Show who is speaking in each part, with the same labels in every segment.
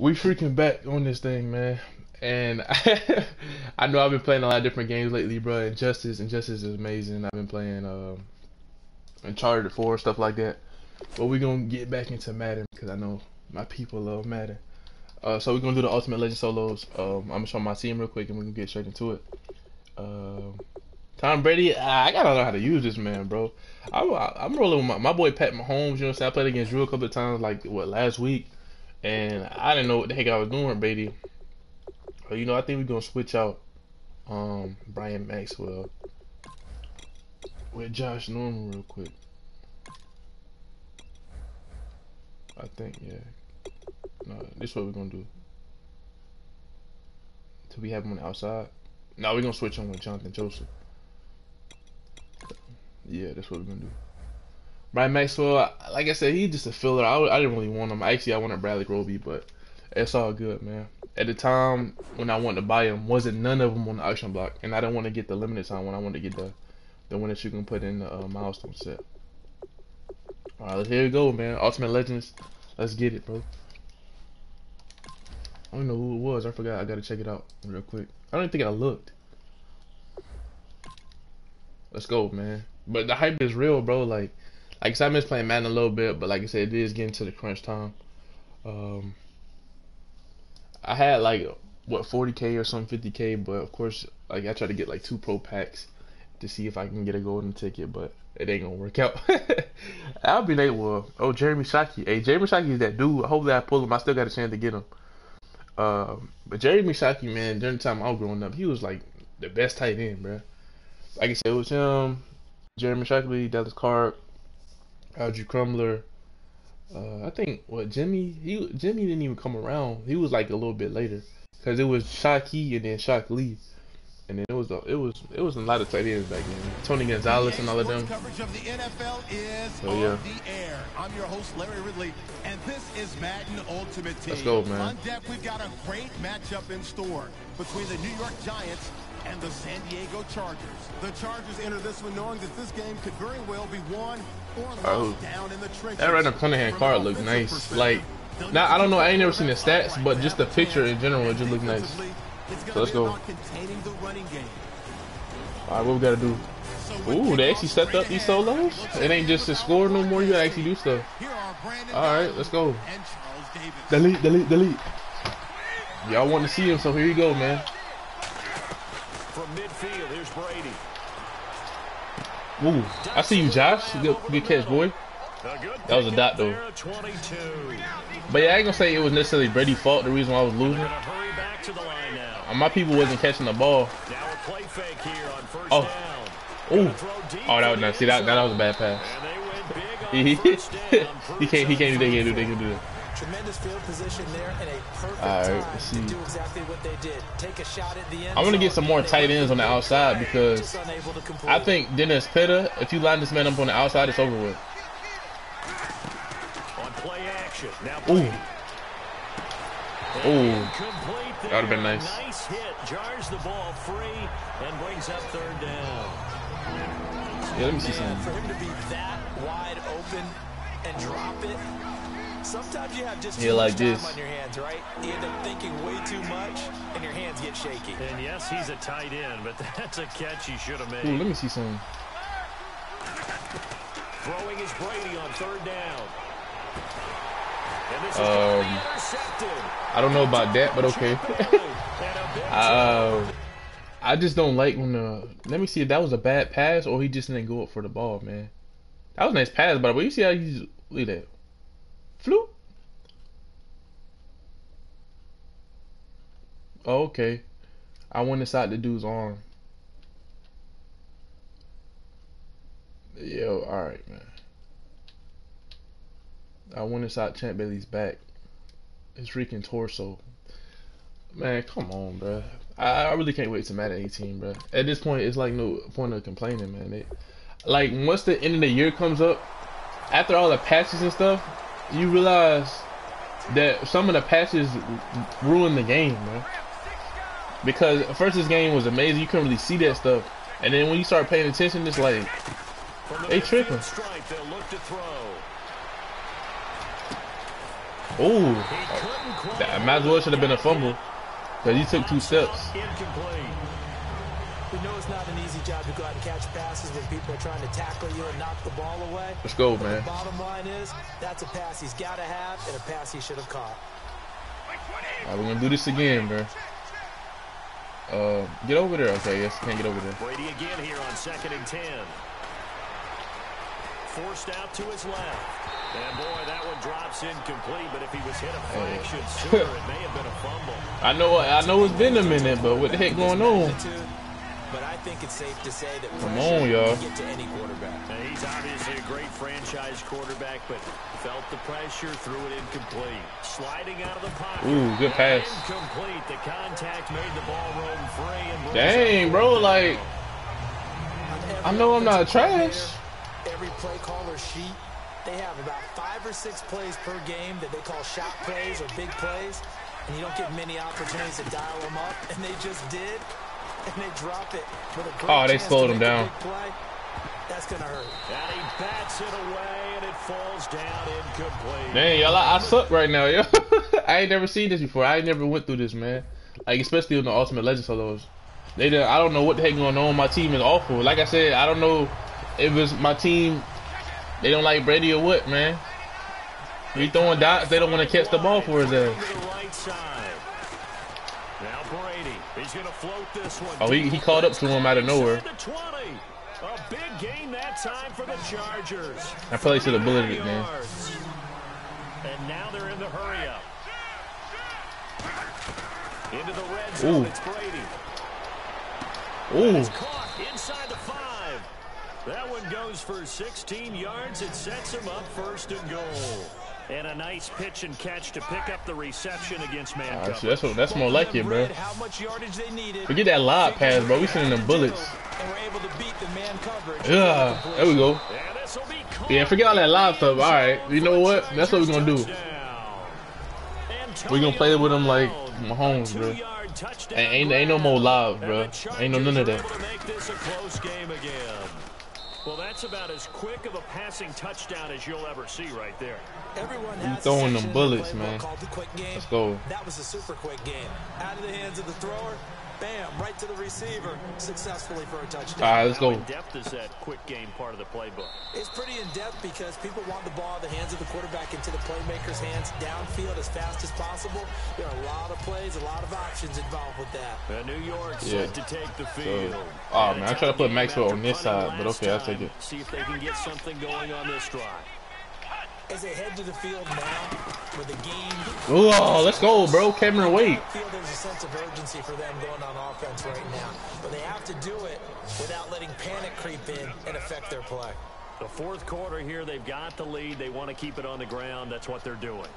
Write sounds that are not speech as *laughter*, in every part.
Speaker 1: we freaking back on this thing, man. And *laughs* I know I've been playing a lot of different games lately, bro. Injustice, Injustice is amazing. I've been playing um, Uncharted 4, stuff like that. But we're gonna get back into Madden because I know my people love Madden. Uh, so we're gonna do the Ultimate Legend solos. Um, I'm gonna show my team real quick and we gonna get straight into it. Um, Tom Brady, I gotta learn how to use this man, bro. I, am rolling with my, my boy Pat Mahomes. You know, what I'm saying I played against Drew a couple of times, like what last week and I didn't know what the heck I was doing, baby. But you know, I think we're gonna switch out um Byron Maxwell with Josh Norman real quick. I think, yeah. No, this is what we're gonna do. Till we have him on the outside. Now we're gonna switch him with Johnathan Joseph. Yeah, that's what we're gonna do. Byron Maxwell, like I said, he's just a filler. I, I didn't really want him. Actually, I wanted Bradley Roby, but it's all good, man. At the time when I wanted to buy him, wasn't none of them on the auction block, and I didn't want to get the limited time when I wanted to get the the one that you can put in the uh, milestone set. All right, here we go, man. Ultimate Legends, let's get it, bro. I don't know who it was. I forgot. I gotta check it out real quick. I don't think I looked. Let's go, man. But the hype is real, bro. Like like I said, I miss playing Madden a little bit, but like I said, it is getting to the crunch time. Um, I had like what 40k or some 50k, but of course, like I try to get like two pro packs to see if I can get a golden ticket, but it ain't gonna work out. *laughs* I'll be like, well, oh Jeremy Shockey, hey Jeremy Shockey is that dude. Hopefully I pull him. I still got a chance to get him. Uh, but Jeremy Shockey, man, during the time I was growing up, he was like the best tight end, bro. Like I said, it was him, Jeremy Shockey, Dallas Clark, Alge Crumpler. Uh, I think what Jimmy he Jimmy didn't even come around. He was like a little bit later because it was Shockey and then Shock Lee, and then it was a, it was it was a lot of tight ends back then. Tony Gonzalez and all of them.
Speaker 2: Coverage of the NFL is
Speaker 1: so, yeah.
Speaker 2: on the air. I'm your host Larry Ridley, and this is Madden Ultimate Team.
Speaker 1: Let's go, man.
Speaker 2: On deck, we've got a great matchup in store between the New York Giants and the San Diego Chargers. The Chargers enter this one knowing that this game could very well be won or lost
Speaker 1: Oh.
Speaker 2: down in the trenches.
Speaker 1: That Randall Cunningham card looked nice. Like, now I don't know. I ain't never seen the stats, but just the picture in general, it just looked nice.
Speaker 2: Defensively, it's gonna
Speaker 1: So let's go.
Speaker 2: about containing the running game.
Speaker 1: All right, what we gotta do? Ooh, they actually stepped up these solos. It ain't just to score no more. You gotta actually do stuff.
Speaker 2: Here are Brandon
Speaker 1: All right, let's go.
Speaker 2: And Charles Davis.
Speaker 1: Delete, delete, delete. Y'all want to see him, so here you go, man.
Speaker 3: From midfield, here's Brady.
Speaker 1: Ooh, I see you, Josh. Good, good catch, boy. That was a dot, though.
Speaker 3: there at 22.
Speaker 1: But yeah, I ain't gonna say it was necessarily Brady's fault. The reason why I was losing,
Speaker 3: Gonna hurry back to the line now.
Speaker 1: Uh, my people wasn't catching the ball.
Speaker 3: Now a play fake here on first
Speaker 1: Oh. Ooh,
Speaker 3: Gonna throw deep
Speaker 1: oh, that was nice. See that? That was a bad pass.
Speaker 3: And they went big *laughs*
Speaker 1: He,
Speaker 3: on first down.
Speaker 1: he can't. He can't do that. He can't do that. He can't do that.
Speaker 4: Tremendous field position there and a perfect
Speaker 1: All right,
Speaker 4: time
Speaker 1: let's
Speaker 4: to do exactly what they did. Take a shot at the end.
Speaker 1: I'm gonna get some more tight ends on the outside because
Speaker 4: just unable to complete.
Speaker 1: I think Dennis Pitta, if you line this man up on the outside, it's over with.
Speaker 3: On play action. Now
Speaker 1: Ooh, ooh. That would've been nice.
Speaker 3: Nice hit. Jars the ball free and brings up third down.
Speaker 1: Yeah, let me see
Speaker 4: Man, for
Speaker 1: something.
Speaker 4: him to be that wide open and drop it. Sometimes you have just
Speaker 1: Yeah,
Speaker 4: too
Speaker 1: like
Speaker 4: much time
Speaker 1: this.
Speaker 4: on your hands, right? You end up thinking way too much, and your hands get shaky.
Speaker 3: And yes, he's a tight end, but *laughs* that's a catch he should have made.
Speaker 1: Ooh, let me see something.
Speaker 3: Throwing is Brady on third down. And this is
Speaker 1: Um,
Speaker 3: intercepted.
Speaker 1: I don't know about that, but okay. *laughs*
Speaker 3: And a big
Speaker 1: uh, I just don't like when the. Let me see if that was a bad pass or he just didn't go up for the ball, man. That was a nice pass, but you see how he's look at that, flu. Oh, okay, I went inside the dude's arm. Yo, all right, man. I went inside Champ Bailey's back. His freaking torso. Man, come on, bro. I, I really can't wait to Madden 18, bro. At this point, it's like no point of complaining, man. It, like once the end of the year comes up, after all the patches and stuff, you realize that some of the patches ruin the game, man. Because first this game was amazing, you couldn't really see that stuff, and then when you start paying attention, it's like They tripping.
Speaker 3: Stripe, they'll look to throw.
Speaker 1: Oh, That might as well should have been a fumble. Because he took two steps.
Speaker 3: Incomplete.
Speaker 4: We know it's not an easy job to go out and catch passes when people are trying to tackle you and knock the ball away.
Speaker 1: Let's go,
Speaker 4: But
Speaker 1: man.
Speaker 4: The bottom line is that's a pass he's got to have and a pass he should have caught.
Speaker 1: Alright, we're gonna do this again, bro. Uh, get over there. Okay, yes, can't get over there.
Speaker 3: Brady again here on second and ten. Forced out to his left. And boy, that one drops incomplete, but if he was hit a fraction sooner, it may have been a fumble. *laughs*
Speaker 1: I know, I know it's been a minute, but what the heck going on?
Speaker 4: Attitude, But I think it's safe to say that
Speaker 1: Come
Speaker 4: pressure
Speaker 1: on, y'all.
Speaker 4: can get to any quarterback.
Speaker 3: And he's obviously a great franchise quarterback, but felt the pressure, threw it incomplete. Sliding out of the pocket.
Speaker 1: Ooh, good pass.
Speaker 3: Incomplete. The contact made the ball roam free. And
Speaker 1: Dang, bro, like, I know I'm not trash.
Speaker 4: Every play caller sheet, they have about five or six plays per game that they call shot plays or big plays, and you don't get many opportunities to dial them up, and they just did, and they drop it with a great
Speaker 1: Oh, they slowed him down.
Speaker 4: big That's gonna hurt.
Speaker 3: And he bats it away, and it falls down incomplete.
Speaker 1: Dang, y'all, I, I suck right now, yo. *laughs* I ain't never seen this before. I ain't never went through this, man. Like, especially on the Ultimate Legend solos. They, done- I don't know what the heck going on. My team is awful. Like I said, I don't know if it's my team. They don't like Brady or what, man. We throwing dots. They don't want to catch the ball for his
Speaker 3: To
Speaker 1: ass.
Speaker 3: the right side. Now Brady, he's going to float this one.
Speaker 1: Oh, he, he caught up to him out of nowhere.
Speaker 3: Inside the 20. A big gain that time for the Chargers.
Speaker 1: I probably should have bulleted it, man.
Speaker 3: And now they're in the hurry up. Into the red zone,
Speaker 1: Ooh.
Speaker 3: it's Brady.
Speaker 1: Ooh,
Speaker 3: caught inside the five. That one goes for 16 yards. It sets him up first and goal. And a nice pitch and catch to pick up the reception against man coverage.
Speaker 1: that's what, that's more like it, bro.
Speaker 4: How much yardage they needed.
Speaker 1: Forget that live pass, bro. We sending them bullets.
Speaker 4: And were able to beat the man coverage.
Speaker 1: Yeah, there we go.
Speaker 3: And this'll be caught.
Speaker 1: Yeah, forget all that live stuff. All right, you know what? That's what we're gonna do. We're gonna play with them like Mahomes, bro. Ain't- ain't- ain't no more live, bro. Ain't no none of that.
Speaker 3: Well, that's about as quick of a passing touchdown as you'll ever see right there.
Speaker 4: Everyone
Speaker 1: You
Speaker 4: has
Speaker 1: throwing them
Speaker 4: section in the
Speaker 1: bullets, man.
Speaker 4: The quick game.
Speaker 1: Let's go.
Speaker 4: That was a super quick game. Out of the hands of the thrower, bam, right to the receiver, successfully for a touchdown.
Speaker 1: All right, let's
Speaker 3: How
Speaker 1: go.
Speaker 3: in depth is that quick game part of the playbook?
Speaker 4: It's pretty in depth because people want the ball out of the hands of the quarterback into the playmaker's hands downfield as fast as possible. There are a lot of plays, a lot of options involved with that.
Speaker 3: Uh, New York
Speaker 1: Yeah.
Speaker 3: set to take the field.
Speaker 1: oh, man, I
Speaker 3: it's
Speaker 1: tried to put Maxwell on this side, but okay, I'll take it.
Speaker 3: See if they can get something going on this drive.
Speaker 4: As they head to the field now, with the game
Speaker 1: Oh, let's go, bro. Cameron Wake.
Speaker 4: feel there's a sense of urgency for them going on offense right now. But they have to do it without letting panic creep in and affect their play.
Speaker 3: The fourth quarter here, they've got the lead. They want to keep it on the ground. That's what they're doing.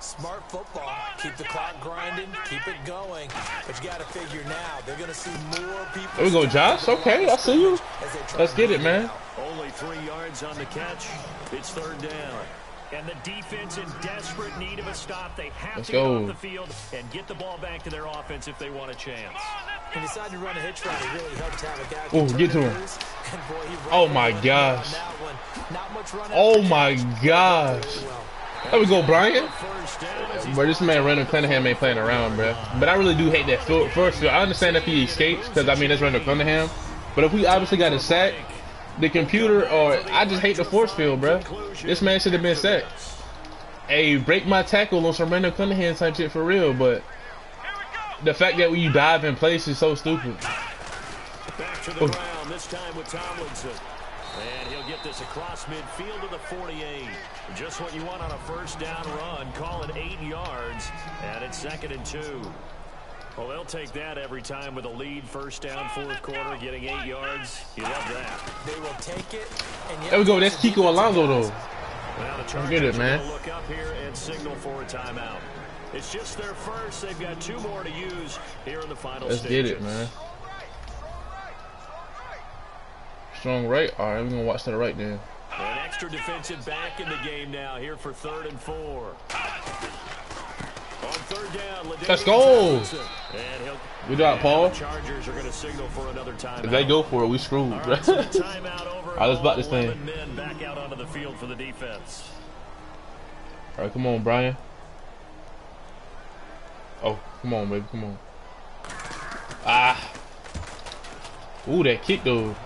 Speaker 4: Smart football. Keep the clock grinding, keep it going. But you got to figure now, they're going to see more people.
Speaker 1: There we go, Josh. Okay, I see you.
Speaker 4: as they try
Speaker 1: Let's get it, man.
Speaker 3: Only three yards on the catch. It's third down. And the defense in desperate need of a stop. They have
Speaker 1: Let's
Speaker 3: to get
Speaker 1: go.
Speaker 3: off the field and get the ball back to their offense if they want a chance.
Speaker 4: He decided to run a hitch route. It really helped to have a guy.
Speaker 1: Ooh,
Speaker 4: who
Speaker 1: get to him.
Speaker 4: boy,
Speaker 1: oh,
Speaker 4: oh
Speaker 1: my gosh.
Speaker 4: that. Not much run
Speaker 1: Oh my gosh.
Speaker 4: Very well.
Speaker 1: There we go, Brian.
Speaker 3: First down as he's
Speaker 1: Bro, this man Randall Cunningham ain't playing around, bro. But I really do hate that. First, field. I understand if he escapes, because I mean that's Randall Cunningham. But if we obviously got a sack, the computer, or I just hate the force field, bro. This man should have been sacked. Hey, break my tackle on some Randall Cunningham type shit for real, but the fact that when you dive in place is so stupid.
Speaker 3: back to the oh. ground, this time with Tomlinson. And he'll get this across midfield to the 48. Just what you want on a first down run. Call it eight yards. And it's second and two. Well, they'll take that every time with a lead. First down, fourth quarter, getting eight yards. You love that.
Speaker 4: They will take it. And
Speaker 1: There we go. That's Kiko Alonso though.
Speaker 3: Well, the
Speaker 1: Come get it, man.
Speaker 3: Look up here and signal for a timeout. It's just their first. They've got two more to use here in the final
Speaker 1: Let's
Speaker 3: stages.
Speaker 1: get it, man. Strong right. All right, we're gonna watch to the right then.
Speaker 3: An extra defensive back in the game now here for third and four. On third down, LaDainian
Speaker 1: Let's go. We got Paul.
Speaker 3: Chargers are to signal for another.
Speaker 1: If they go for it, we screwed,
Speaker 3: All right, so *laughs* over.
Speaker 1: All right, this thing.
Speaker 3: men back out onto the field for the defense.
Speaker 1: All right, come on, Brian. Oh, come on, baby, come on. Ah. Ooh, that kick though.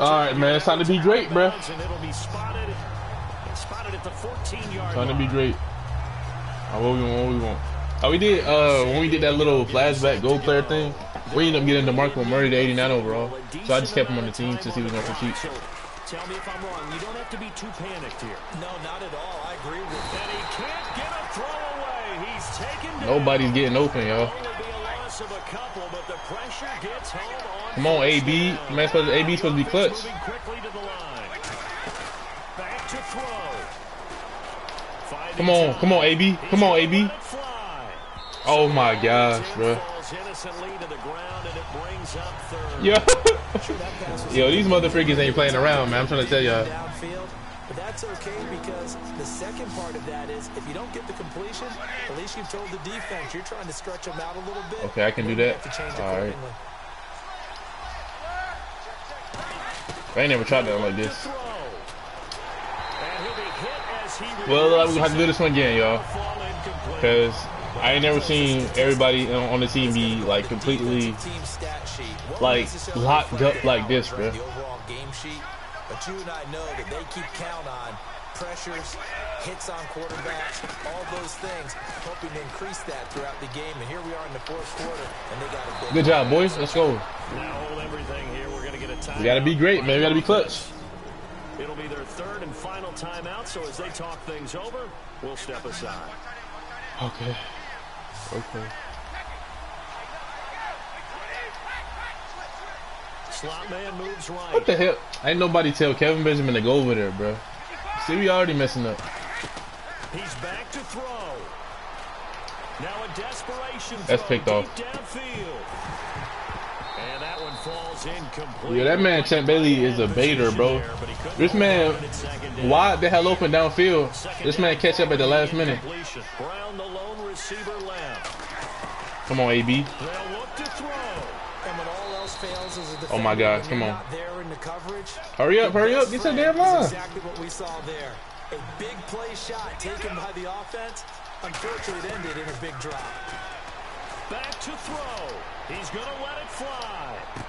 Speaker 1: All right, man, it's time to be great, bro. Spotted, spotted time to be great. What we want? What we want? Oh, we did. Uh, when we did that little flashback gold player thing, we ended up getting DeMarco Murray to 89 overall. So I just kept him on the team since he was going for cheap.
Speaker 3: Tell me if I'm wrong. You don't have to be too panicked here. No, not at all. I agree with that. And he can't get a throw away. He's taken down.
Speaker 1: Nobody's getting open, y'all. Come on, AB. Man, supposed to, AB supposed to be clutch. Come on, come on, AB. Come on, AB. Oh my gosh, bro. Yeah. *laughs* Yo, these motherfuckers ain't playing around, man. I'm trying to tell y'all.
Speaker 4: But that's okay because the second part of that is if you don't get the completion, at least you've told the defense you're trying to stretch them out a little bit.
Speaker 1: Okay, I can do that. All right. I ain't never tried that like this. Well, gonna have to do this one again, y'all. Because I ain't never seen everybody on the team be like completely like locked up like this, bro.
Speaker 4: But you and I know that they keep count on pressures, hits on quarterbacks, all those things, hoping to increase that throughout the game. And here we are in the fourth quarter, and they got a big
Speaker 1: good job, boys. Let's go. Now hold everything here. We're gonna get a time. We gotta be great, man. We gotta be clutch.
Speaker 3: It'll be their third and final timeout, so as they talk things over, we'll step aside.
Speaker 1: Okay. Okay.
Speaker 3: Slot man moves right.
Speaker 1: What the hell? Ain't nobody tell Kelvin Benjamin to go over there, bro. See, we already messing up.
Speaker 3: He's back to throw. Now a desperation
Speaker 1: That's picked off.
Speaker 3: And that one falls incomplete.
Speaker 1: Yeah, that man Champ Bailey is a baiter, bro. This man wide the hell open downfield. This man catch up at the last minute.
Speaker 3: Brown, the lone receiver left.
Speaker 1: Come on, AB.
Speaker 3: They'll look to throw.
Speaker 4: And when all else fails as a
Speaker 1: Oh my God! come on.
Speaker 4: not there in the coverage,
Speaker 1: Hurry up, hurry up. Get that damn line.
Speaker 4: exactly what we saw there. A big play shot taken by the offense. Unfortunately, it ended in a big drop.
Speaker 3: Back to throw. He's going to let it fly.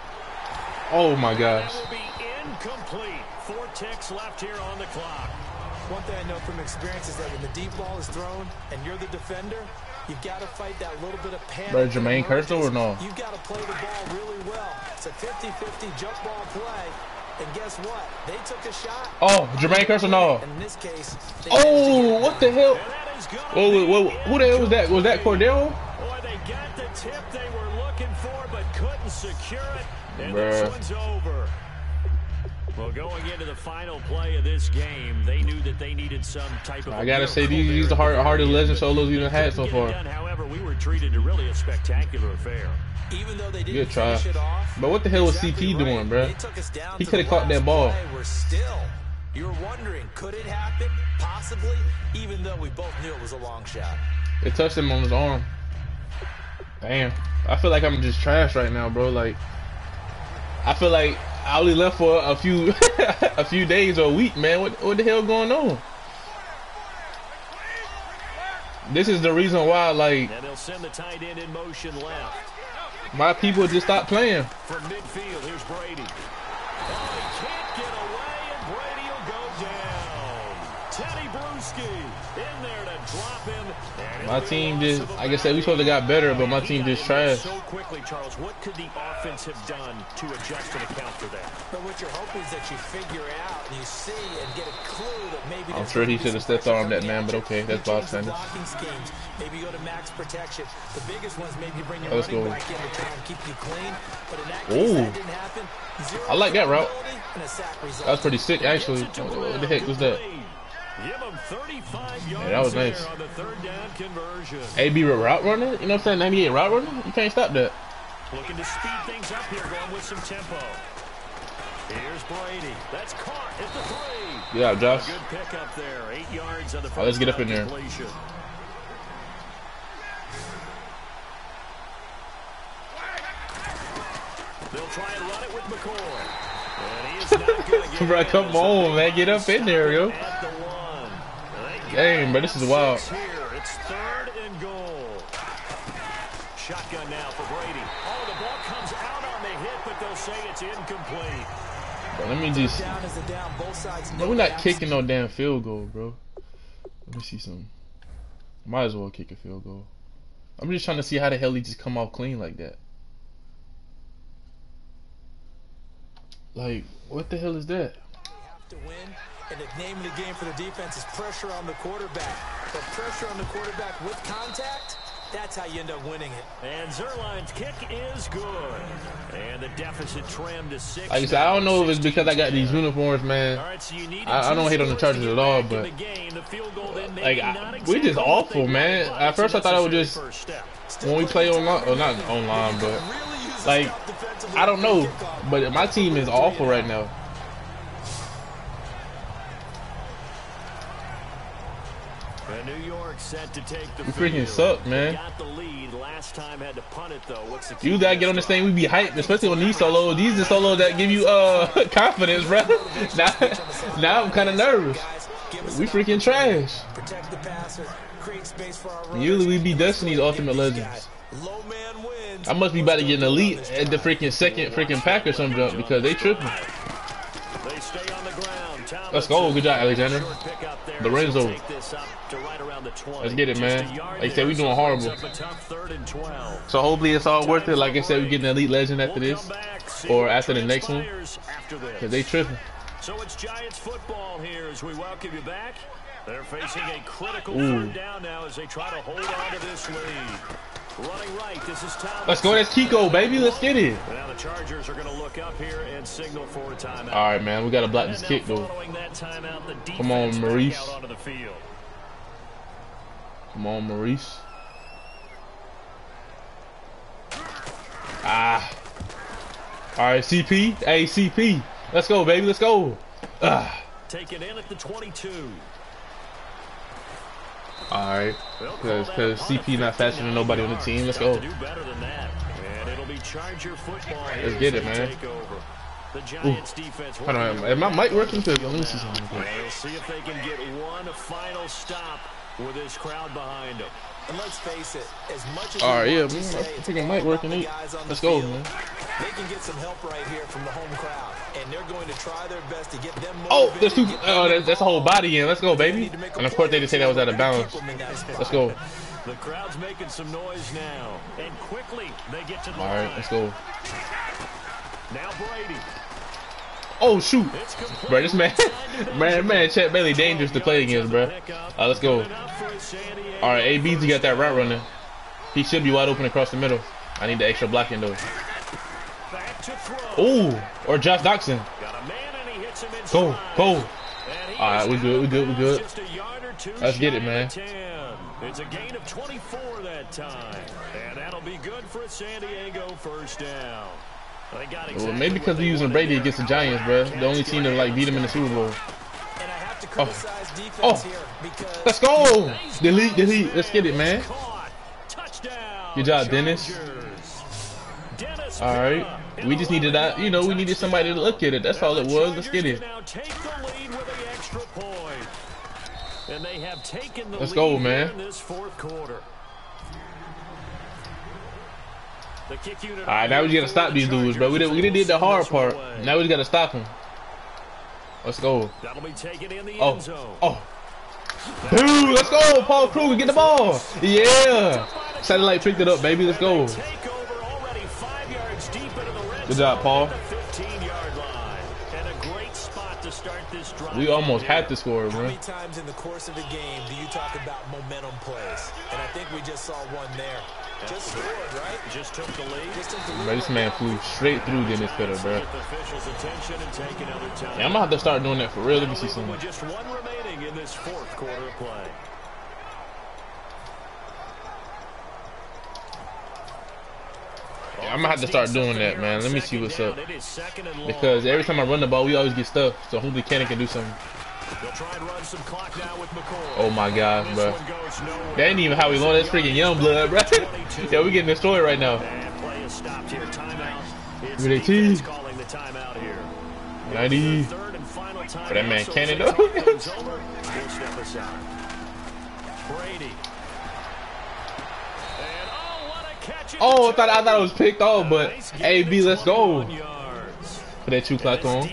Speaker 1: Oh my
Speaker 3: That
Speaker 1: gosh.
Speaker 3: will be incomplete. Four ticks left here on the clock.
Speaker 4: One thing I know from experience is that when the deep ball is thrown and you're the defender, you've got to fight that little bit of panic.
Speaker 1: Bro, Jermaine Kershaw or no?
Speaker 4: You've got to play the ball really well. It's a 50-50 jump ball play. And guess what? They took a shot.
Speaker 1: Oh, Jermaine Kershaw, no.
Speaker 4: In this case,
Speaker 1: Oh, what the hell?
Speaker 3: And that is good.
Speaker 1: Whoa, whoa, whoa, who the hell was that? Was that Cordero?
Speaker 3: Boy, they got the tip they were looking for, but couldn't secure it. And
Speaker 1: Bruh.
Speaker 3: this one's over. Well, going into the final play of this game, they knew that they needed some type of.
Speaker 1: I
Speaker 3: a
Speaker 1: gotta say,
Speaker 3: miracle
Speaker 1: these,
Speaker 3: there
Speaker 1: these
Speaker 3: at
Speaker 1: the hard, hardest legend solos we've had so
Speaker 3: couldn't get it
Speaker 1: far.
Speaker 3: done. However, we were treated to really a spectacular affair.
Speaker 4: Even though they didn't
Speaker 1: Good try.
Speaker 4: finish it off,
Speaker 1: But what the hell was
Speaker 4: exactly
Speaker 1: CP
Speaker 4: right.
Speaker 1: doing, bruh?
Speaker 4: They took us down
Speaker 1: He coulda caught that ball.
Speaker 4: We're still. You're wondering, could it happen? Possibly, even though we both knew it was a long shot.
Speaker 1: It touched him on his arm. Damn. I feel like I'm just trash right now, bro. Like, I feel like I only left for a few, *laughs* a few days or a week, man. What, what the hell going on? This is the reason why, like,
Speaker 3: send the tight end in motion left.
Speaker 1: my people just stopped playing.
Speaker 3: From midfield, here's Brady.
Speaker 1: My team just,
Speaker 3: of
Speaker 1: like I said, we supposed to got better, but my team just
Speaker 3: in
Speaker 1: trash.
Speaker 3: So quickly, Charles. What could the offense have done to adjust to account for that?
Speaker 4: But what you're hoping is that you figure out and you see and get a clue that maybe.
Speaker 1: I'm sure he should have stepped on that man, but okay, that's
Speaker 4: you. You
Speaker 1: Bob Sanders.
Speaker 4: blocking schemes. Maybe go to max protection. The biggest ones maybe bring your
Speaker 1: Let's
Speaker 4: running
Speaker 1: go.
Speaker 4: back in to try and keep you clean. But in that case,
Speaker 1: Ooh.
Speaker 4: that didn't happen. Zero
Speaker 1: I like that route.
Speaker 4: accountability and a sack result.
Speaker 1: That was pretty sick, actually.
Speaker 3: Gets it to
Speaker 1: What the heck was that?
Speaker 3: Complete. Give him 35 yards
Speaker 1: that was nice.
Speaker 3: on the third down conversion.
Speaker 1: AB a route runner? You know what I'm saying? 98 route runner? You can't stop that.
Speaker 3: Looking to speed things up here, going with some tempo. Here's Brady. That's caught at the three.
Speaker 1: Yeah, Josh.
Speaker 3: Good pickup there. Eight yards on the first
Speaker 1: All right, let's get up in there.
Speaker 3: completion. They'll try and run it with McCoy. And he is not going *laughs* to get
Speaker 1: Bro, come on, man. Get up in there, yo.
Speaker 3: At the one. They got
Speaker 1: Dang, bro, this is wild.
Speaker 3: It's It's third and goal. Shotgun now for Brady. Oh, the ball comes out on the hit, but they'll say it's incomplete.
Speaker 1: Bro, let me just.
Speaker 4: Down is a down. Both sides.
Speaker 1: Bro, we're not kicking no damn field goal, bro. Let me see something. Might as well kick a field goal. I'm just trying to see how the hell he just come off clean like that. Like, what the hell is that?
Speaker 4: Have to win, and the name of the game for the defense is pressure on the quarterback. But pressure on the quarterback with contact, that's how you end up winning it.
Speaker 3: And Zerline's kick is good. And the deficit trimmed to six.
Speaker 1: Like I said, I don't know if it's because I got these uniforms, man.
Speaker 3: All right, so you needed
Speaker 1: I- I don't hate on the
Speaker 3: scores to
Speaker 1: Chargers at all, but,
Speaker 3: the game. The field goal then
Speaker 1: Like,
Speaker 3: maybe
Speaker 1: I- we
Speaker 3: exactly
Speaker 1: just awful, man. At first I thought it was
Speaker 3: it's a
Speaker 1: just-
Speaker 3: first step.
Speaker 1: When we play online, or not online, but
Speaker 4: Really use the
Speaker 1: like, I don't know. But my team is awful right now.
Speaker 3: And New York set to take the
Speaker 1: We freaking suck, man.
Speaker 3: Got the lead last time, had to punt it though. What's the
Speaker 1: You gotta get on this thing. We be hyped, especially on these solos. These are the solos that give you uh *laughs* confidence, bro. Now, *laughs* now I'm kind of nervous.
Speaker 4: Guys, give us
Speaker 1: We freaking trash.
Speaker 4: protect the passer, create space for our.
Speaker 1: Usually we be Destiny's Ultimate Legends.
Speaker 4: Low man wins.
Speaker 1: I must be about to get an elite at the freaking second freaking pack or some jump because they tripping.
Speaker 3: They stay on the ground.
Speaker 1: Let's go. Good job, Alexander.
Speaker 3: Pickup there.
Speaker 1: Lorenzo. Let's get it, man. Like I said, we
Speaker 3: there,
Speaker 1: doing horrible.
Speaker 3: brings up a tough third and 12.
Speaker 1: So hopefully it's all worth it. Like I said, we getting an elite legend after this
Speaker 3: come back, see
Speaker 1: or after the next one
Speaker 3: transpires
Speaker 1: because they tripping.
Speaker 3: So it's Giants football here as we welcome you back. They're facing a critical
Speaker 1: Ooh.
Speaker 3: third down now as they try to hold on to this lead. Running right, this is Tom.
Speaker 1: Let's go. That's Kiko, baby. Let's get it.
Speaker 3: Now the Chargers are going to look up here and signal for a timeout.
Speaker 1: All right, man. We gotta block this kick though.
Speaker 3: that timeout, the
Speaker 1: Come on,
Speaker 3: defense back
Speaker 1: Maurice.
Speaker 3: out onto the field.
Speaker 1: Come on, Maurice. Ah. All right, CP. Hey, CP. Let's go, baby. Let's go. Ah.
Speaker 3: it in at the 22.
Speaker 1: All right. Because CP not faster than nobody on the team. Let's go.
Speaker 3: to do better than that. And it'll be Charger football.
Speaker 1: Let's get it, man.
Speaker 3: take over. The Giants defense.
Speaker 1: Hold on. Am my mic working? Let me see something. real quick.
Speaker 3: And They'll see if they can get one final stop with this crowd behind them.
Speaker 4: And let's face it, as much as
Speaker 1: All
Speaker 4: we
Speaker 1: yeah, man,
Speaker 4: say
Speaker 1: I
Speaker 4: it's
Speaker 1: think I might work
Speaker 4: about
Speaker 1: in
Speaker 4: the
Speaker 1: it.
Speaker 4: guys on the
Speaker 1: Let's go,
Speaker 4: field,
Speaker 1: man.
Speaker 4: They can get some help right here from the home crowd, and they're going to try their best to get them.
Speaker 1: Oh, there's two. Oh, that's, that's a whole body in. Let's go, baby.
Speaker 4: need to make a
Speaker 1: And of course they just say that was out of bounds.
Speaker 4: Keep them in that spot.
Speaker 1: Let's go.
Speaker 3: The crowd's making some noise now. And quickly, they get to the
Speaker 1: All
Speaker 3: line.
Speaker 1: right, let's go.
Speaker 3: Now Brady.
Speaker 1: Oh shoot, bro. This man, *laughs* man, man, Champ Bailey dangerous to play against, bro. Uh, let's go. All right, AB's got that route running. He should be wide open across the middle. I need the extra blocking though.
Speaker 3: Back to throw.
Speaker 1: Oh, or Josh Doctson.
Speaker 3: Got a man and he hits him inside.
Speaker 1: Go, go. All right, we good, we good, we good.
Speaker 3: Just a yard or
Speaker 1: Let's get it, man.
Speaker 3: of the 10. It's a gain of 24 that time. And that'll be good for a San Diego first down.
Speaker 1: Well, maybe because
Speaker 3: they
Speaker 1: we using Brady against the Giants, bro. The only team to like beat him in the Super Bowl.
Speaker 4: And I have to oh. criticize defense
Speaker 1: Oh.
Speaker 4: because
Speaker 1: Let's go. Delete, delete. Let's get it, man. Good job, Dennis. All right. We just needed that. You know, we needed somebody to look at it. That's all it was. Let's get it.
Speaker 3: Now take the lead with the extra point. And they have taken the
Speaker 1: Let's
Speaker 3: lead
Speaker 1: go,
Speaker 3: here
Speaker 1: man.
Speaker 3: in this fourth quarter. The kick unit
Speaker 1: All right, now we just gotta stop these dudes, bro. We did, we did did the hard part. Now we just gotta stop them. Let's go.
Speaker 3: That'll be taken in the
Speaker 1: Oh, oh. Dude, let's go, Paul Kruger, get the ball. Yeah. Satellite picked it up, baby. Let's go.
Speaker 3: Takeover already five yards deep into the red
Speaker 1: Good job, Paul.
Speaker 3: 15-yard line. And a great spot to start this drive.
Speaker 1: We almost had to score,
Speaker 4: how
Speaker 1: bro.
Speaker 4: many times in the course of a game do you talk about momentum plays? And I think we just saw one there. Just scored, right?
Speaker 3: Just took the lead.
Speaker 4: Just took the
Speaker 1: Bro, this man flew straight through Dennis Pitta, bro.
Speaker 3: Get the officials' attention and take another time.
Speaker 1: Yeah, I'm gonna have to start doing that for real. Let me see something.
Speaker 3: Just one remaining in this fourth quarter of play.
Speaker 1: Yeah, I'm gonna have to start doing that, man. Let me see what's up.
Speaker 3: It is second and long.
Speaker 1: Because every time I run the ball, we always get stuck. So hopefully Kenny can do something. Oh my
Speaker 3: god,
Speaker 1: bro. That ain't even how we load that freaking young blood, bro. *laughs* yeah, we getting destroyed right now.
Speaker 3: Really
Speaker 1: T. 90. For that man Cannon though. *laughs* Oh, I thought I thought it was picked off, but AB, let's go. Put that two clock on.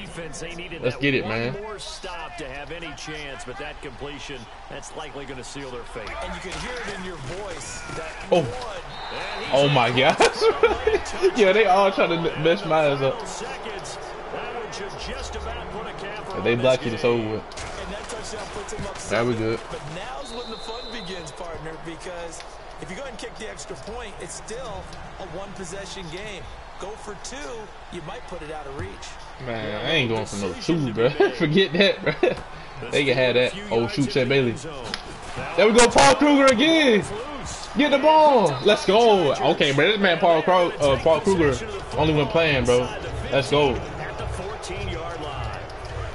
Speaker 1: Let's get it, man.
Speaker 3: More stop to have any chance, but that completion, that's likely going to seal their fate.
Speaker 4: And you can hear it in your voice. That
Speaker 1: Oh.
Speaker 4: one,
Speaker 1: Oh my gosh. *laughs* yeah, they all trying to mess my ass up.
Speaker 3: Seconds, that one should just about put a cap
Speaker 1: If they
Speaker 3: this
Speaker 1: block you, it's
Speaker 3: game.
Speaker 1: over
Speaker 4: that touchdown puts him up
Speaker 1: That was good.
Speaker 4: But now's when the fun begins, partner, because if you go ahead and kick the extra point, it's still a one-possession game. Go for two, you might put it out of reach.
Speaker 1: Man, I ain't going for no two, bro. *laughs* Forget that, bro. They can have that. Oh, shoot, Champ Bailey. There we go, Paul Kruger again. Get the ball. Let's go. Okay, bro. This man, Paul, Krug, uh, Paul Kruger, only when playing, bro. Let's go.
Speaker 3: At the 14-yard line.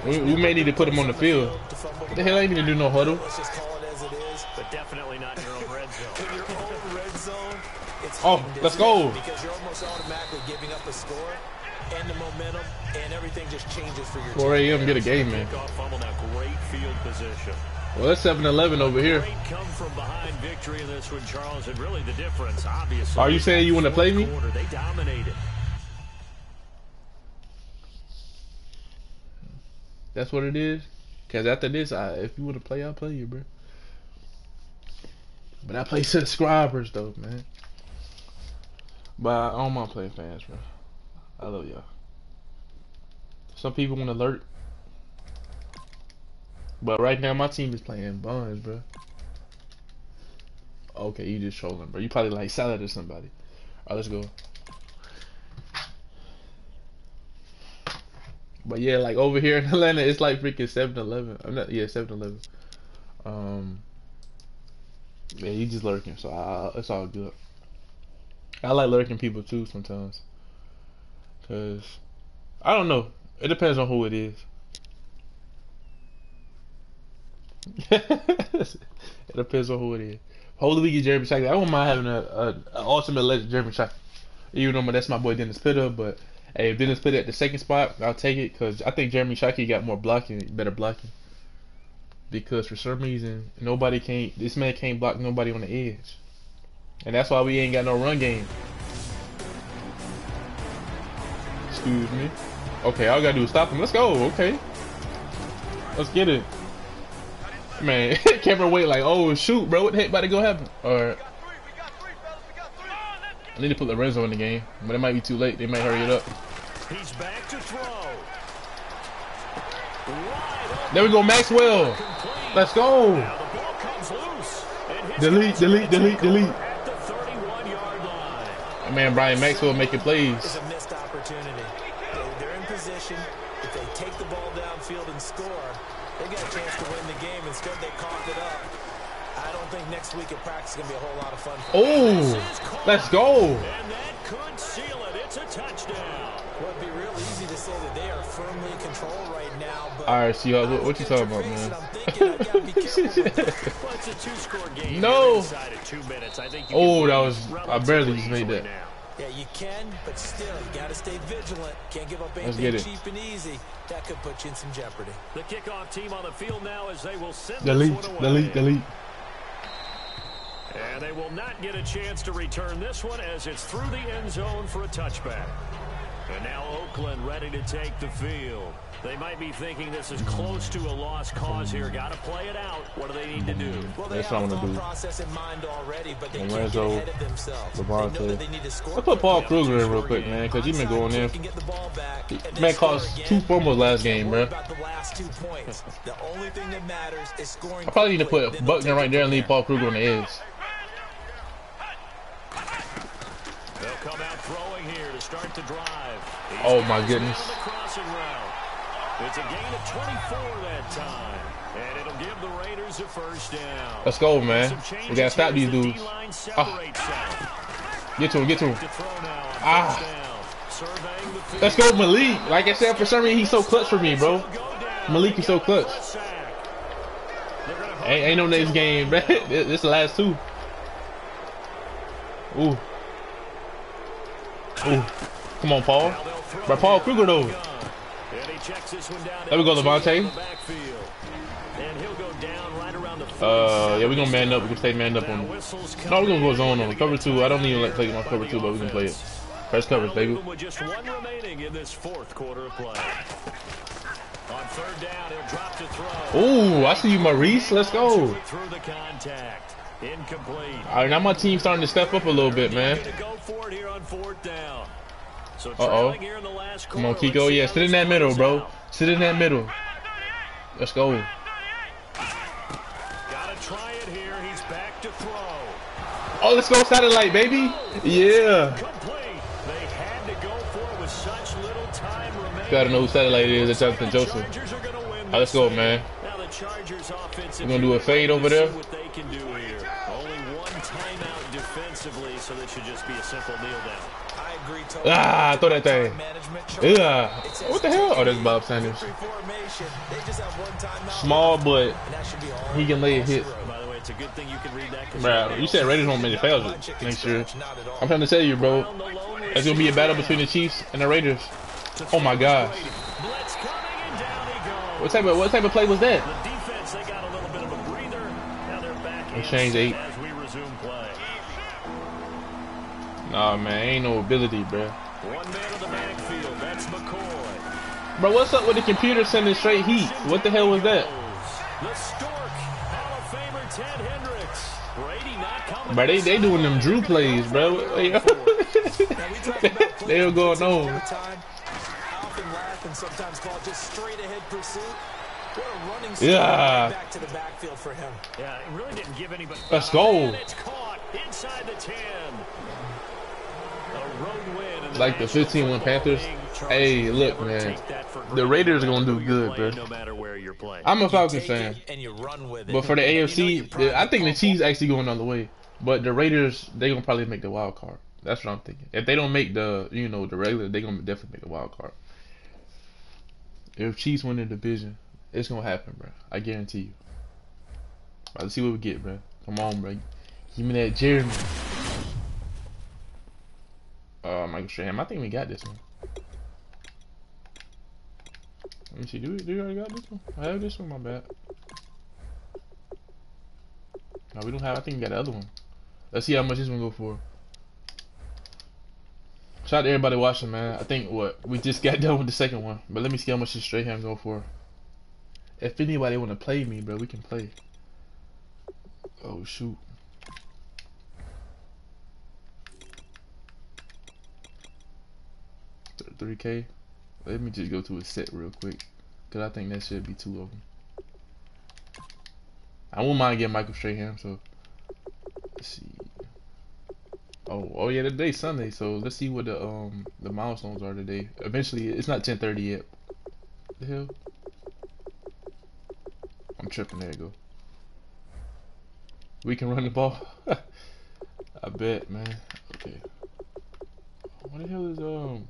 Speaker 1: We, we may need to put him on the field. What the hell? I ain't need to do no huddle.
Speaker 4: Let's just call it as it is.
Speaker 3: But definitely not in your own red zone.
Speaker 4: In *laughs* your own red zone, it's
Speaker 1: Oh, let's go.
Speaker 4: Because you're almost automatically giving up a score and the momentum, and everything just changes for your
Speaker 1: 4
Speaker 4: team.
Speaker 1: a.m. Get a game, man.
Speaker 3: Kickoff fumble now. Great field position.
Speaker 1: Well, that's 7-Eleven over here.
Speaker 3: Come from behind victory in this one, Charles. And really the difference, obviously.
Speaker 1: Are you saying you want to play me?
Speaker 3: Quarter, they dominated.
Speaker 1: That's what it is. Cause after this, I, if you want to play, I'll play you, bro. But I play *laughs* subscribers though, man. But I don't mind playing fans, bro. I love y'all. Some people want alert. But right now, my team is playing buns, bro. Okay, you just trolling, bro. You probably like salad or somebody. Alright, let's go. But yeah, like over here in Atlanta, it's like freaking 7-Eleven. I'm not, yeah, 7-Eleven. Um, yeah, you just lurking, so I, it's all good. I like lurking people too sometimes, cause I don't know. It depends on who it is. *laughs* it depends on who it is. Hopefully we get Jeremy Shockey. I don't mind having a, a, a ultimate legend Jeremy Shockey. Even though that's my boy Dennis Pitta, but hey, if Dennis Pitta at the second spot, I'll take it because I think Jeremy Shockey got more blocking, better blocking. Because for some reason nobody can't. This man can't block nobody on the edge, and that's why we ain't got no run game. Excuse me. Okay, all I gotta do is stop him. Let's go. Okay. Let's get it. Man, *laughs* Cameron Wake like, oh shoot, bro, what the heck about to go happen? Or I need to put Lorenzo in the game, but it might be too late. They might hurry it up.
Speaker 3: He's back to throw.
Speaker 1: There we go, Maxwell. Let's go.
Speaker 3: Now the ball comes loose. And his
Speaker 1: Delete, delete, delete, delete.
Speaker 3: At the 31-yard line.
Speaker 1: My man Byron Maxwell making
Speaker 4: It's
Speaker 1: plays.
Speaker 4: a missed opportunity. They, they're in position. If they take the ball downfield and score, they got a chance to win the game. Instead, they coughed it up. I don't think next week at practice is going to be a whole lot of fun.
Speaker 1: Oh, let's go.
Speaker 3: Game. *laughs*
Speaker 1: No.
Speaker 3: You're inside of two minutes. I think you
Speaker 1: Oh, that was- I barely just made
Speaker 3: easily
Speaker 1: that.
Speaker 4: Yeah, you can, but still, you got to stay vigilant. Can't give up
Speaker 1: Let's
Speaker 4: anything
Speaker 1: get it.
Speaker 4: cheap and easy. That could put you in some jeopardy.
Speaker 3: The kickoff team on the field now as they will send
Speaker 1: Delete,
Speaker 3: this one away.
Speaker 1: delete, delete.
Speaker 3: And they will not get a chance to return this one as it's through the end zone for a touchback. And now Oakland ready to take the field. They might be thinking this is close to a lost cause here. Got to play it out. What do they need to do?
Speaker 4: Well, they
Speaker 1: That's
Speaker 4: have
Speaker 1: what
Speaker 4: a
Speaker 1: I'm gonna do.
Speaker 4: process in mind already, but they
Speaker 1: And
Speaker 4: can't get
Speaker 1: Lorenzo,
Speaker 4: ahead of themselves.
Speaker 1: LeBron
Speaker 4: they know that they need to score.
Speaker 1: Let's put Paul. Kruger in real quick, man, because he been going in.
Speaker 4: Can get the ball back,
Speaker 1: Man
Speaker 4: score
Speaker 1: cost
Speaker 4: again.
Speaker 1: two fumbles last game, bro.
Speaker 4: The last two points. the only thing that matters is scoring.
Speaker 1: I probably need to put
Speaker 4: then they'll
Speaker 1: Buckner right there and leave Paul Kruger on the edge.
Speaker 3: They'll come out throwing here to start the drive.
Speaker 1: Oh, my goodness.
Speaker 3: the crossing route. It's a gain of 24 that time. And it'll give the Raiders a first down.
Speaker 1: Let's go, man. We gotta stop these dudes. Ah. Get to him, get to him.
Speaker 3: To throw now on
Speaker 1: Ah.
Speaker 3: first down. Surveying the field.
Speaker 1: Let's go, Malik. Like I said, for some reason he's so clutch for me, bro.
Speaker 3: He'll go down.
Speaker 1: Malik is so clutch.
Speaker 3: Foot sack. They're gonna hold
Speaker 1: Ain't, ain't no next game, *laughs* bro. This this the last two. Ooh. Ooh. Come on, Paul.
Speaker 3: Now they'll throw
Speaker 1: Bro, Paul. Kruger, though.
Speaker 3: And he checks this one down
Speaker 1: There we go,
Speaker 3: Lavonte. And he'll go down right around the
Speaker 1: Uh, yeah, we're gonna man up. We're gonna stay manned up on. No, we're gonna go zone on cover two. I don't even like play my cover two, but we can play it. Press coverage, baby.
Speaker 3: With just one remaining in this fourth quarter of play. On third down, he'll drop to throw.
Speaker 1: Ooh, I see you, Maurice. Let's go.
Speaker 3: Through the contact. Incomplete.
Speaker 1: All right, now my team's starting to step up a little bit, man.
Speaker 3: To go for it here on fourth down. So
Speaker 1: Uh-oh.
Speaker 3: trailing here in the last
Speaker 1: Come on. Kiko. Yeah, sit in that middle, bro. Sit in that middle. Let's go.
Speaker 3: Gotta try it here. He's back to throw.
Speaker 1: Oh, let's go satellite, baby. Yeah.
Speaker 3: Complete. They had to go for with such little time remaining.
Speaker 1: Gotta know who satellite is. It's
Speaker 3: Johnathan
Speaker 1: Joseph.
Speaker 3: Chargers are gonna win
Speaker 1: All right, let's go, man.
Speaker 3: Now the Chargers offensive
Speaker 1: We gonna do a fade over there?
Speaker 3: See what they can do here. Only one timeout defensively, so this should just be a simple kneel down.
Speaker 4: I agree totally.
Speaker 1: Ah, throw that thing.
Speaker 4: Time management, Charlie.
Speaker 1: Yeah. What the hell? Oh, that's Bob Sanders.
Speaker 4: victory formation. They just have one timeout.
Speaker 1: Small, but
Speaker 4: And that should be all
Speaker 1: he can lay a hit.
Speaker 3: By the way, it's a good thing you can read that. 'cause
Speaker 1: Bro, you said Raiders won't make the playoffs next year. I'm trying to tell you, bro.
Speaker 3: Down
Speaker 1: It's gonna be a battle between the Chiefs and the Raiders. Oh my gosh.
Speaker 3: Blitz coming and down he goes.
Speaker 1: What type of what type of play was that?
Speaker 3: The defense, they got a
Speaker 1: Nah, man, ain't no ability, bro.
Speaker 3: One man in the backfield. That's McCoy.
Speaker 1: Bro, what's up with the computer sending straight heat? What the hell was that?
Speaker 3: The Stork, Hall of Famer Ted Hendricks. Brady not coming.
Speaker 1: Bro, they they doing them Drew plays, bro. *laughs* they were going on.
Speaker 4: Time, I often laugh and sometimes call just straight ahead pursuit. What a running start
Speaker 1: Yeah.
Speaker 4: back to the backfield for him.
Speaker 3: Yeah, it really didn't give anybody.
Speaker 1: Let's go.
Speaker 3: And it's caught inside the 10. A road win in
Speaker 1: Like the 15 win Panthers. Hey, look, man.
Speaker 3: take that for
Speaker 1: The. Raiders are gonna do good, bro.
Speaker 3: No matter where you're playing.
Speaker 1: I'm a Falcons fan.
Speaker 4: and you run with it.
Speaker 1: But for the
Speaker 4: And you know
Speaker 1: AFC, I think the. Chiefs actually going on the way. But the Raiders, they gonna probably make the wild card. That's what I'm thinking. If they don't make the, you know, the regular, they gonna definitely make the wild card. If Chiefs win the division, it's gonna happen, bro. I guarantee you. Right, let's see what we get, bro. Come on, bro. Give me that Jeremy. Uh, Michael Strahan. I think we got this one. Let me see. Do we, do we already got this one? I have this one. My bad. No, we don't have. I think we got the other one. Let's see how much this one go for. Shout out to everybody watching, man. I think what we just got *laughs* done with the second one, but let me see how much this Strahan go for. If anybody want to play me, bro, we can play. Oh shoot. Three K. Let me just go to a set real quick, cause I think that should be two of them. I won't mind getting Michael Strahan, so let's see. Oh, oh yeah, today's Sunday, so let's see what the um the milestones are today. Eventually, it's not 10:30 yet. The hell? I'm tripping. There you go. We can run the ball. *laughs* I bet, man. Okay. What the hell is um?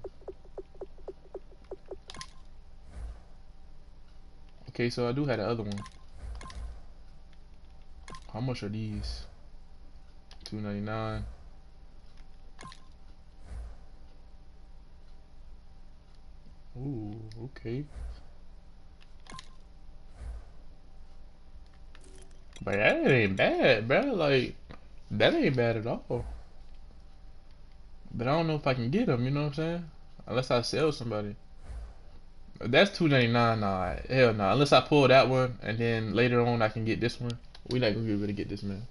Speaker 1: Okay, so I do have the other one. How much are these? Two ninety nine. Ooh, okay. But that ain't bad, bro. Like that ain't bad at all. But I don't know if I can get them. You know what I'm saying? Unless I sell somebody. That's two ninety nine. Nah, hell no. Unless I pull that one and then later on I can get this one. We not gonna be able to get this man.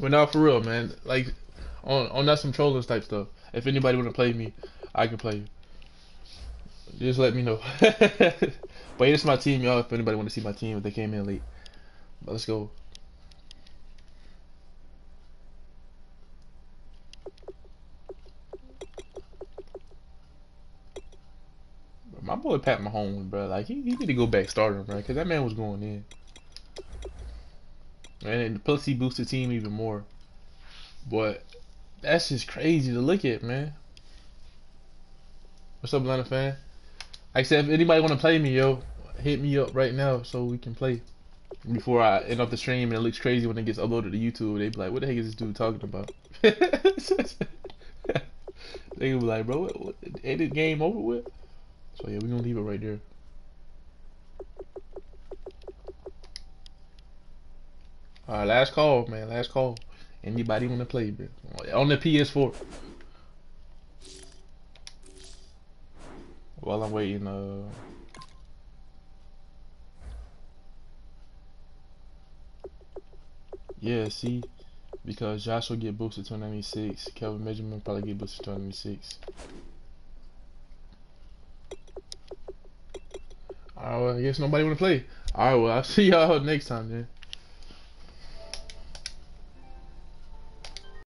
Speaker 1: But now for real, man. Like on on that some trollers type stuff. If anybody wanna play me, I can play you. Just let me know. *laughs* but is my team, y'all. If anybody want to see my team, if they came in late. But let's go. My boy Pat Mahomes, bro, like he, he need to go back starter, bro, because that man was going in. And plus he boosted the team even more. But that's just crazy to look at, man. What's up, Atlanta fan? I said, if anybody want to play me, yo, hit me up right now so we can play. Before I end up the stream and it looks crazy when it gets uploaded to YouTube, they be like, "What the heck is this dude talking about?" *laughs* they be like, "Bro, what, what, ain't this game over with?" So yeah, we're gonna leave it right there. All right, last call, man. Last call. Anybody want to play, bro? On the PS4. While I'm waiting, uh. Yeah, see, because Josh will get boosted to 96. Kelvin Benjamin probably get boosted to 96. Alright, well, I guess nobody want to play. Alright, well, I'll *laughs* see y'all next time, then.